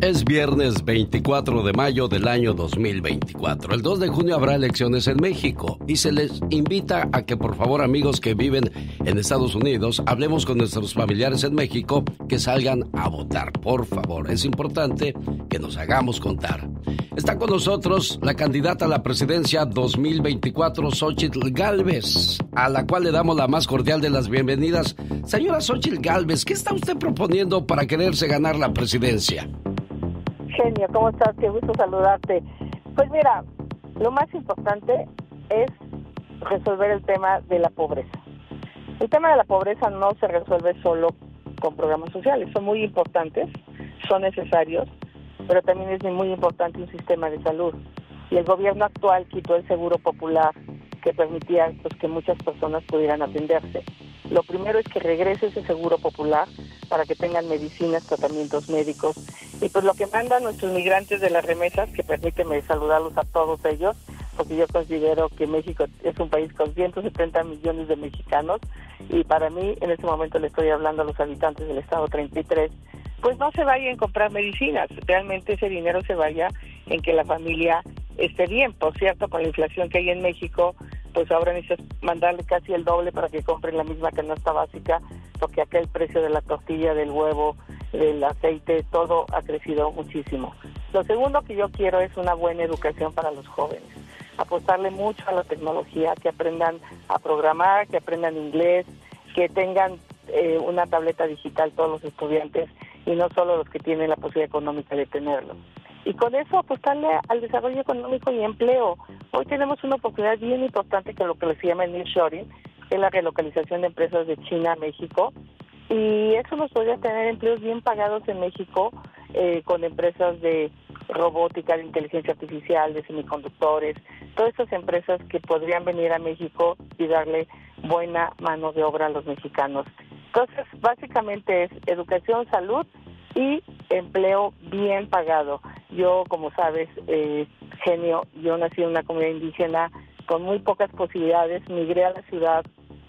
Es viernes 24 de mayo del año 2024. El 2 de junio habrá elecciones en México y se les invita a que por favor amigos que viven en Estados Unidos hablemos con nuestros familiares en México que salgan a votar. Por favor, es importante que nos hagamos contar. Está con nosotros la candidata a la presidencia 2024, Xochitl Galvez, a la cual le damos la más cordial de las bienvenidas. Señora Xochitl Galvez, ¿qué está usted proponiendo para quererse ganar la presidencia? Genio, ¿cómo estás? Qué gusto saludarte. Pues mira, lo más importante es resolver el tema de la pobreza. El tema de la pobreza no se resuelve solo con programas sociales, son muy importantes, son necesarios, pero también es muy importante un sistema de salud. Y el gobierno actual quitó el seguro popular que permitía pues, que muchas personas pudieran atenderse. Lo primero es que regrese ese seguro popular para que tengan medicinas, tratamientos médicos. Y pues lo que mandan nuestros migrantes de las remesas, que permíteme saludarlos a todos ellos, porque yo considero que México es un país con 170 millones de mexicanos y para mí en este momento le estoy hablando a los habitantes del estado 33, pues no se vaya a comprar medicinas, realmente ese dinero se vaya en que la familia esté bien. Por cierto, con la inflación que hay en México, pues ahora necesitas mandarle casi el doble para que compren la misma canasta básica, porque acá el precio de la tortilla, del huevo, del aceite, todo ha crecido muchísimo. Lo segundo que yo quiero es una buena educación para los jóvenes, apostarle mucho a la tecnología, que aprendan a programar, que aprendan inglés, que tengan eh, una tableta digital todos los estudiantes y no solo los que tienen la posibilidad económica de tenerlo y con eso apostarle al desarrollo económico y empleo. Hoy tenemos una oportunidad bien importante que lo que se llama el nearshoring, que es la relocalización de empresas de China a México, y eso nos podría tener empleos bien pagados en México eh, con empresas de robótica, de inteligencia artificial, de semiconductores, todas esas empresas que podrían venir a México y darle buena mano de obra a los mexicanos. Entonces, básicamente es educación, salud y empleo bien pagado. Yo, como sabes, eh, genio, yo nací en una comunidad indígena con muy pocas posibilidades, migré a la ciudad,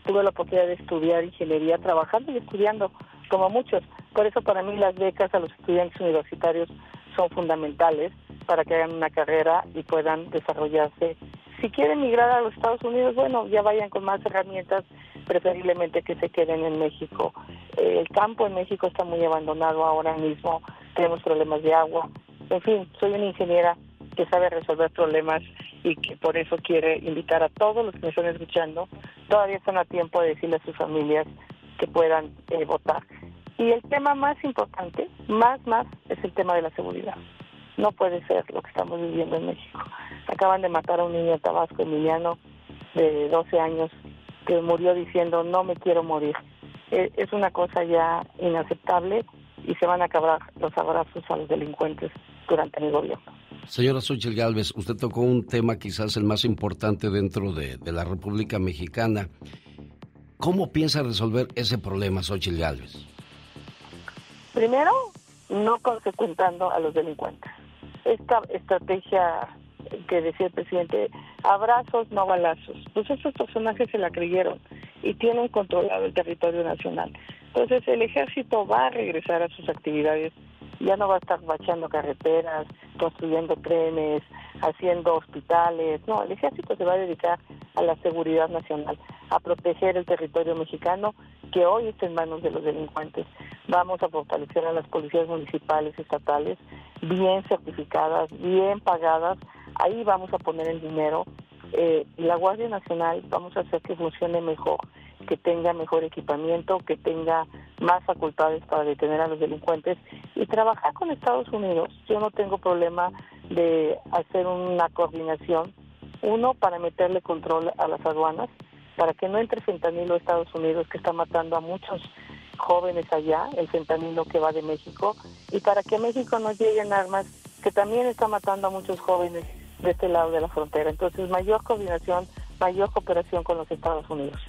tuve la oportunidad de estudiar ingeniería trabajando y estudiando, como muchos. Por eso para mí las becas a los estudiantes universitarios son fundamentales para que hagan una carrera y puedan desarrollarse. Si quieren migrar a los Estados Unidos, bueno, ya vayan con más herramientas, preferiblemente que se queden en México. Eh, el campo en México está muy abandonado ahora mismo, tenemos problemas de agua, en fin, soy una ingeniera que sabe resolver problemas y que por eso quiere invitar a todos los que me están escuchando, todavía están a tiempo de decirle a sus familias que puedan eh, votar. Y el tema más importante, más, más, es el tema de la seguridad. No puede ser lo que estamos viviendo en México. Acaban de matar a un niño de Tabasco, Emiliano, de 12 años, que murió diciendo, no me quiero morir. Eh, es una cosa ya inaceptable y se van a acabar los abrazos a los delincuentes durante mi gobierno. Señora Xochitl Galvez, usted tocó un tema quizás el más importante dentro de, la República Mexicana. ¿Cómo piensa resolver ese problema, Xochitl Galvez? Primero, no consecuentando a los delincuentes. Esta estrategia que decía el presidente, abrazos, no balazos. Pues estos personajes se la creyeron y tienen controlado el territorio nacional. Entonces el ejército va a regresar a sus actividades, ya no va a estar bachando carreteras, construyendo trenes, haciendo hospitales, no, el ejército se va a dedicar a la seguridad nacional, a proteger el territorio mexicano que hoy está en manos de los delincuentes. Vamos a fortalecer a las policías municipales, estatales, bien certificadas, bien pagadas, ahí vamos a poner el dinero. Eh, la Guardia Nacional vamos a hacer que funcione mejor que tenga mejor equipamiento, que tenga más facultades para detener a los delincuentes y trabajar con Estados Unidos. Yo no tengo problema de hacer una coordinación, uno para meterle control a las aduanas, para que no entre fentanilo a Estados Unidos que está matando a muchos jóvenes allá, el fentanilo que va de México, y para que a México no lleguen armas que también está matando a muchos jóvenes de este lado de la frontera. Entonces, mayor coordinación, mayor cooperación con los Estados Unidos.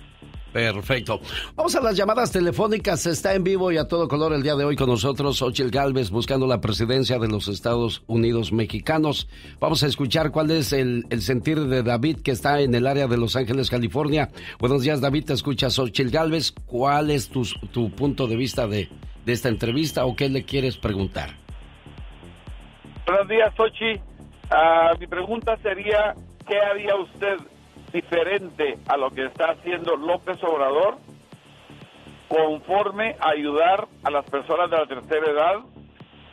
Perfecto. Vamos a las llamadas telefónicas. Está en vivo y a todo color el día de hoy con nosotros Ochil Galvez buscando la presidencia de los Estados Unidos mexicanos. Vamos a escuchar cuál es el, sentir de David que está en el área de Los Ángeles, California. Buenos días, David. Te escuchas Ochil Galvez. ¿Cuál es tu, punto de vista de, esta entrevista o qué le quieres preguntar? Buenos días, Sochi. Ah, mi pregunta sería, ¿qué haría usted diferente a lo que está haciendo López Obrador conforme a ayudar a las personas de la tercera edad?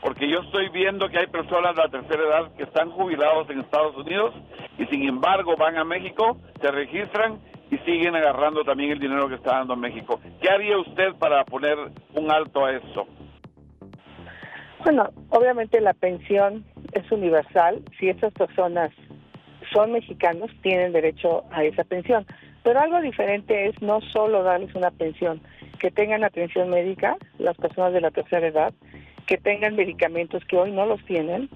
Porque yo estoy viendo que hay personas de la tercera edad que están jubilados en Estados Unidos y sin embargo van a México, se registran y siguen agarrando también el dinero que está dando México. ¿Qué haría usted para poner un alto a eso? Bueno, obviamente la pensión es universal. Si estas personas son mexicanos, tienen derecho a esa pensión. Pero algo diferente es no solo darles una pensión, que tengan atención médica, las personas de la tercera edad, que tengan medicamentos que hoy no los tienen.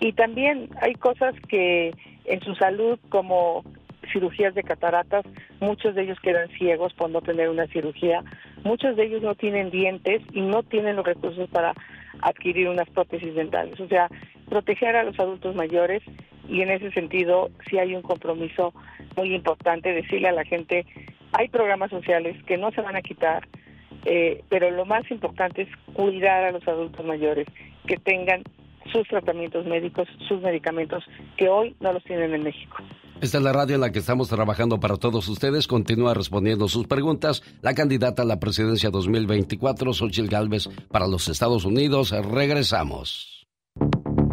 Y también hay cosas que en su salud, como cirugías de cataratas, muchos de ellos quedan ciegos por no tener una cirugía, muchos de ellos no tienen dientes y no tienen los recursos para adquirir unas prótesis dentales. O sea, proteger a los adultos mayores y en ese sentido sí hay un compromiso muy importante decirle a la gente, hay programas sociales que no se van a quitar, eh, pero lo más importante es cuidar a los adultos mayores, que tengan sus tratamientos médicos, sus medicamentos, que hoy no los tienen en México. Esta es la radio en la que estamos trabajando para todos ustedes. Continúa respondiendo sus preguntas. La candidata a la presidencia 2024, Xochitl Galvez, para los Estados Unidos. Regresamos.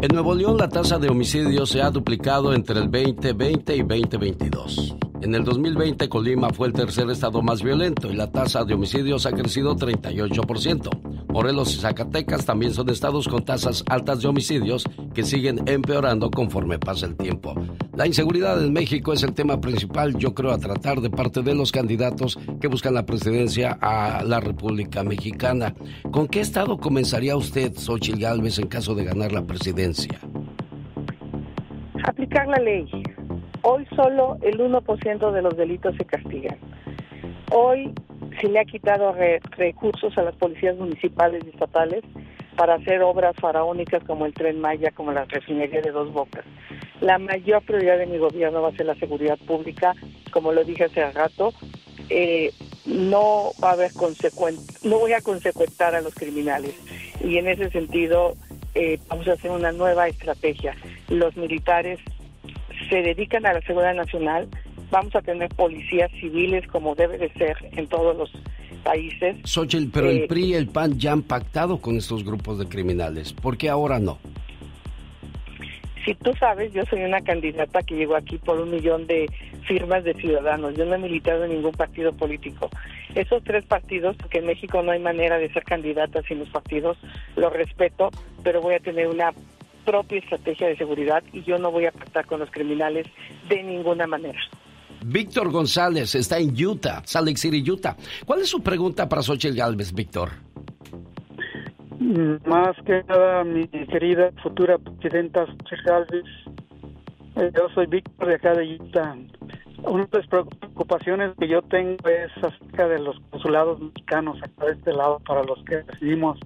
En Nuevo León la tasa de homicidios se ha duplicado entre el 2020 y 2022. En el 2020 Colima fue el tercer estado más violento y la tasa de homicidios ha crecido 38%. Morelos y Zacatecas también son estados con tasas altas de homicidios que siguen empeorando conforme pasa el tiempo. La inseguridad en México es el tema principal, yo creo, a tratar de parte de los candidatos que buscan la presidencia a la República Mexicana. ¿Con qué estado comenzaría usted, Xochitl Gálvez, en caso de ganar la presidencia? Aplicar la ley Hoy solo el 1% de los delitos se castigan. Hoy se le ha quitado recursos a las policías municipales y estatales para hacer obras faraónicas como el tren Maya, como la refinería de Dos Bocas. La mayor prioridad de mi gobierno va a ser la seguridad pública, como lo dije hace rato. Eh, no va a haber no voy a consecuentar a los criminales y en ese sentido eh, vamos a hacer una nueva estrategia. Los militares se dedican a la seguridad nacional. Vamos a tener policías civiles como debe de ser en todos los países. Xochitl, pero el eh, PRI y el PAN ya han pactado con estos grupos de criminales. ¿Por qué ahora no? Si tú sabes, yo soy una candidata que llegó aquí por un millón de firmas de ciudadanos. Yo no he militado en ningún partido político. Esos tres partidos, porque en México no hay manera de ser candidata sin los partidos, los respeto, pero voy a tener una propia estrategia de seguridad y yo no voy a pactar con los criminales de ninguna manera. Víctor González está en Utah, Salt Lake City, Utah. ¿Cuál es su pregunta para Xochitl Galvez, Víctor? Más que nada, mi querida futura presidenta Xochitl Galvez, eh, yo soy Víctor de acá de Utah. Una de las preocupaciones que yo tengo es acerca de los consulados mexicanos acá de este lado para los que residimos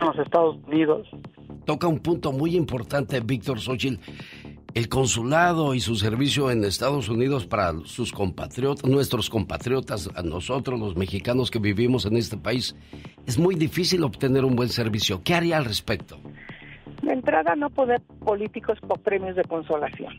en los Estados Unidos toca un punto muy importante, Víctor Xochitl. El consulado y su servicio en Estados Unidos para sus compatriotas, nuestros compatriotas, a nosotros los mexicanos que vivimos en este país, es muy difícil obtener un buen servicio. ¿Qué haría al respecto? De entrada, no poder políticos por premios de consolación.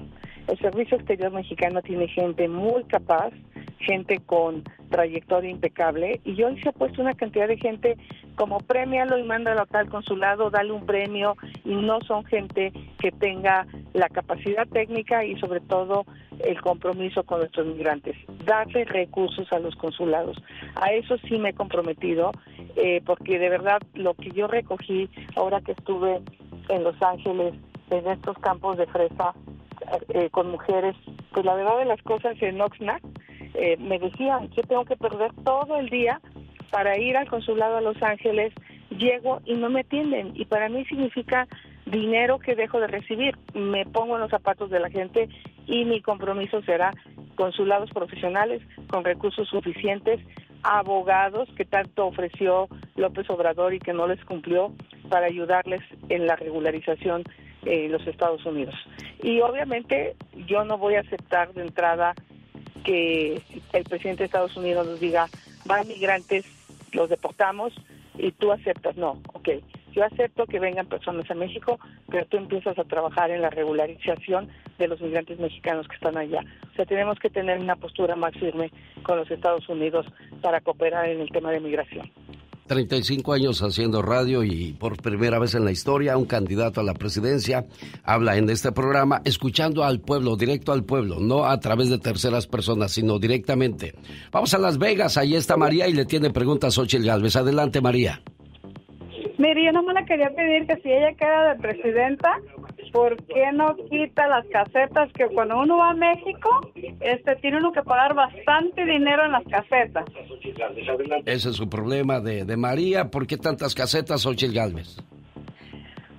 El Servicio Exterior Mexicano tiene gente muy capaz, gente con trayectoria impecable y hoy se ha puesto una cantidad de gente como premialo y mándalo acá al consulado, dale un premio y no son gente que tenga la capacidad técnica y sobre todo el compromiso con nuestros migrantes. Darle recursos a los consulados. A eso sí me he comprometido eh, porque de verdad lo que yo recogí ahora que estuve en Los Ángeles, en estos campos de fresa eh, con mujeres, pues la verdad de las cosas en Oxnard, eh, me decían, yo tengo que perder todo el día para ir al consulado a Los Ángeles, llego y no me atienden. Y para mí significa dinero que dejo de recibir. Me pongo en los zapatos de la gente y mi compromiso será consulados profesionales con recursos suficientes, abogados que tanto ofreció López Obrador y que no les cumplió para ayudarles en la regularización en los Estados Unidos. Y obviamente yo no voy a aceptar de entrada que el presidente de Estados Unidos nos diga, van migrantes, los deportamos y tú aceptas. No, ok. yo acepto que vengan personas a México, pero tú empiezas a trabajar en la regularización de los migrantes mexicanos que están allá. O sea, tenemos que tener una postura más firme con los Estados Unidos para cooperar en el tema de migración. 35 años haciendo radio y por primera vez en la historia un candidato a la presidencia habla en este programa escuchando al pueblo, directo al pueblo, no a través de terceras personas, sino directamente. Vamos a Las Vegas, ahí está María y le tiene preguntas a Xochitl Galvez. Adelante María. Mire, yo no me la quería pedir que si ella queda de presidenta, ¿por qué no quita las casetas que cuando uno va a México, este tiene uno que pagar bastante dinero en las casetas? Ese es su problema de, de María. ¿Por qué tantas casetas, Ochil Galvez?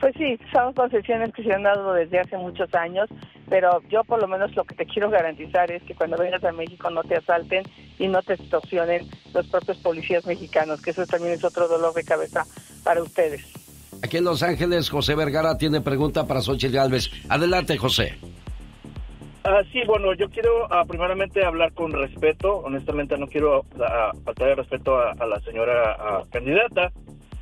Pues sí, son concesiones que se han dado desde hace muchos años, pero yo por lo menos lo que te quiero garantizar es que cuando vengas a México no te asalten y no te extorsionen los propios policías mexicanos, que eso también es otro dolor de cabeza para ustedes. Aquí en Los Ángeles, José Vergara tiene pregunta para Xochitl Galvez. Adelante, José. Ah, sí, bueno, yo quiero ah, primeramente hablar con respeto. Honestamente, no quiero ah, faltar el respeto a, la señora candidata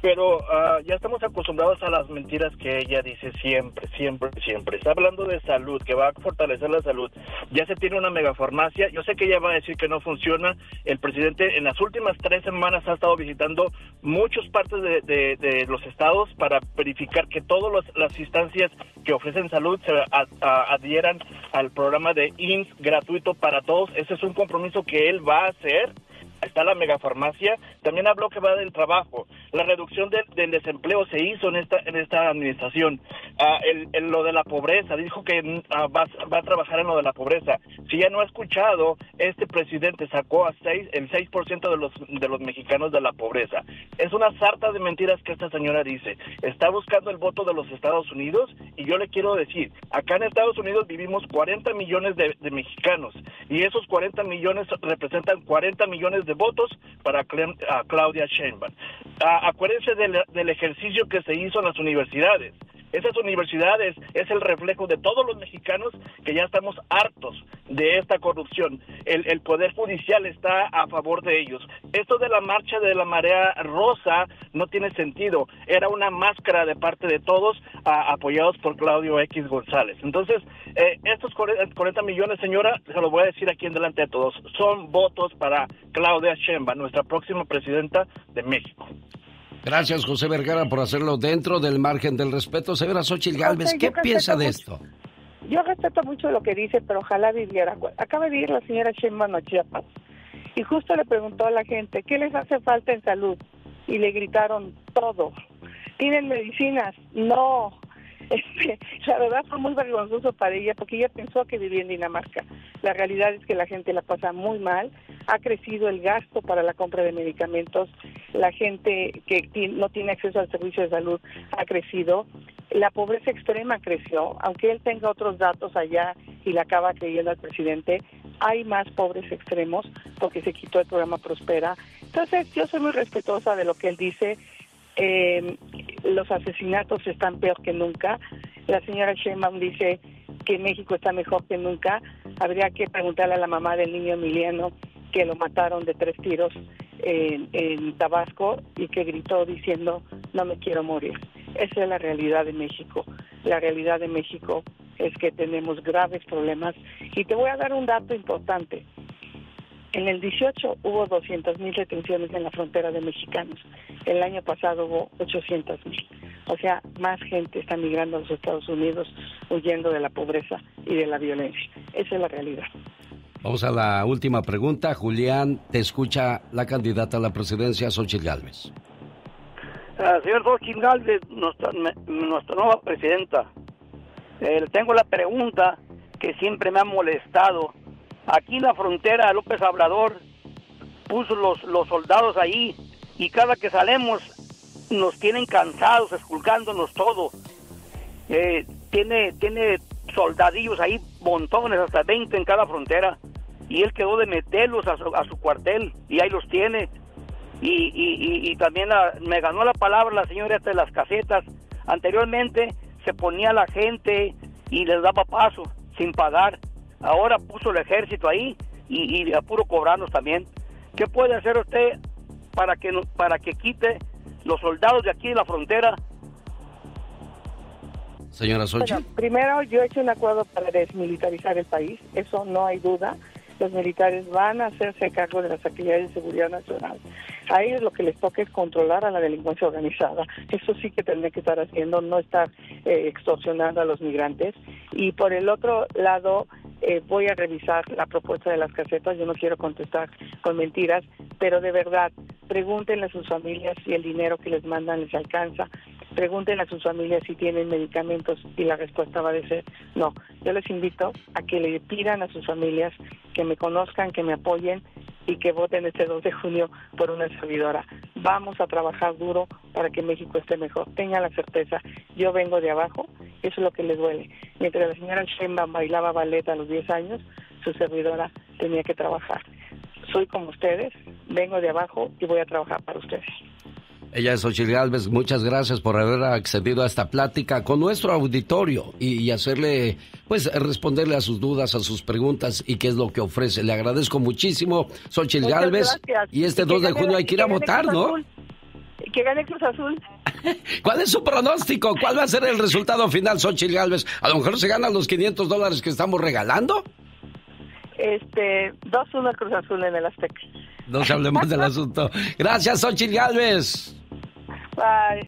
pero uh, ya estamos acostumbrados a las mentiras que ella dice siempre, siempre, siempre. Está hablando de salud, que va a fortalecer la salud. Ya se tiene una megafarmacia. Yo sé que ella va a decir que no funciona. El presidente en las últimas tres semanas ha estado visitando muchas partes de, de, los estados para verificar que todas las instancias que ofrecen salud se adhieran al programa de INS gratuito para todos. Ese es un compromiso que él va a hacer está la megafarmacia, también habló que va del trabajo, la reducción del desempleo se hizo en esta en esta administración, ah, el, lo de la pobreza, dijo que ah, va, a trabajar en lo de la pobreza. Si ya no ha escuchado, este presidente sacó a seis, el 6% de los de los mexicanos de la pobreza. Es una sarta de mentiras que esta señora dice. Está buscando el voto de los Estados Unidos y yo le quiero decir, acá en Estados Unidos vivimos 40 millones de, de mexicanos y esos 40 millones representan 40 millones de votos para Claudia Sheinbaum. acuérdense del, ejercicio que se hizo en las universidades. Esas universidades es el reflejo de todos los mexicanos que ya estamos hartos de esta corrupción. El, el, Poder Judicial está a favor de ellos. Esto de la marcha de la marea rosa no tiene sentido. Era una máscara de parte de todos apoyados por Claudio X González. Entonces, eh, estos 40 millones, señora, se lo voy a decir aquí en delante de todos, son votos para Claudia Sheinbaum, nuestra próxima presidenta de México. Gracias, José Vergara, por hacerlo dentro del margen del respeto. Severa Xochitl Galvez, ¿qué piensa de esto? Yo respeto mucho lo que dice, pero ojalá viviera. Acaba de vivir la señora Sheinbaum a Chiapas y justo le preguntó a la gente, ¿qué les hace falta en salud? Y le gritaron, todo. ¿Tienen medicinas? No. Este, la verdad fue muy vergonzoso para ella porque ella pensó que vivía en Dinamarca. La realidad es que la gente la pasa muy mal, ha crecido el gasto para la compra de medicamentos, la gente que no tiene acceso al servicio de salud ha crecido, la pobreza extrema creció, aunque él tenga otros datos allá y le acaba creyendo al presidente, hay más pobres extremos porque se quitó el programa Prospera. Entonces yo soy muy respetuosa de lo que él dice eh, los asesinatos están peor que nunca. La señora Sheinbaum dice que México está mejor que nunca. Habría que preguntarle a la mamá del niño Emiliano que lo mataron de tres tiros en, Tabasco y que gritó diciendo no me quiero morir. Esa es la realidad de México. La realidad de México es que tenemos graves problemas. Y te voy a dar un dato importante. En el 18 hubo 200 mil retenciones en la frontera de mexicanos. El año pasado hubo 800 mil. O sea, más gente está migrando a los Estados Unidos huyendo de la pobreza y de la violencia. Esa es la realidad. Vamos a la última pregunta. Julián, te escucha la candidata a la presidencia, Xochitl Gálvez. Uh, señor Xochitl Gálvez, nuestra, nuestra nueva presidenta, eh, tengo la pregunta que siempre me ha molestado Aquí en la frontera López Obrador puso los, los soldados ahí y cada que salemos nos tienen cansados, esculcándonos todo. Eh, tiene, tiene soldadillos ahí, montones, hasta 20 en cada frontera. Y él quedó de meterlos a su, a su cuartel y ahí los tiene. Y, y, y, también me ganó la palabra la señora de las casetas. Anteriormente se ponía la gente y les daba paso sin pagar ahora puso el ejército ahí y, y a puro cobrarnos también. ¿Qué puede hacer usted para que, para que quite los soldados de aquí de la frontera Señora Xochitl. primero, yo he hecho un acuerdo para desmilitarizar el país, eso no hay duda. Los militares van a hacerse cargo de las actividades de seguridad nacional. A ellos lo que les toca es controlar a la delincuencia organizada. Eso sí que tendré que estar haciendo, no estar eh, extorsionando a los migrantes. Y por el otro lado, eh, voy a revisar la propuesta de las casetas. Yo no quiero contestar con mentiras, pero de verdad, pregúntenle a sus familias si el dinero que les mandan les alcanza pregunten a sus familias si tienen medicamentos y la respuesta va a ser no. Yo les invito a que le pidan a sus familias que me conozcan, que me apoyen y que voten este 2 de junio por una servidora. Vamos a trabajar duro para que México esté mejor. Tengan la certeza, yo vengo de abajo, eso es lo que les duele. Mientras la señora Sheinbaum bailaba ballet a los 10 años, su servidora tenía que trabajar. Soy como ustedes, vengo de abajo y voy a trabajar para ustedes. Ella es Ochil Galvez. Muchas gracias por haber accedido a esta plática con nuestro auditorio y, hacerle, pues, responderle a sus dudas, a sus preguntas y qué es lo que ofrece. Le agradezco muchísimo, Xochitl Galvez. Y este 2 de junio hay que ir a votar, ¿no? Que gane Cruz Azul. ¿Cuál es su pronóstico? ¿Cuál va a ser el resultado final, Xochitl Galvez? A lo mejor se ganan los 500 dólares que estamos regalando. Este, 2-1 Cruz Azul en el Azteca. No hablemos del asunto. Gracias, Xochitl Galvez. Bye.